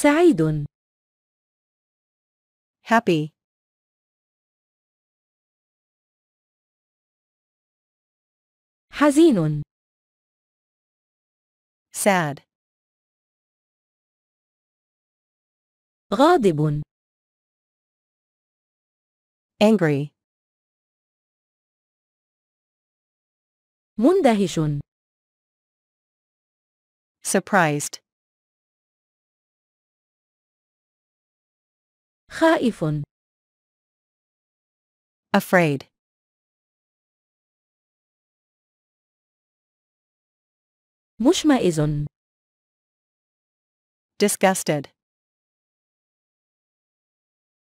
سعيد. happy, حزين. sad, غاضب. angry, مندهش. surprised, خائف. afraid, مشمئز. disgusted,